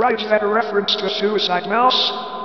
Is that a reference to a suicide mouse?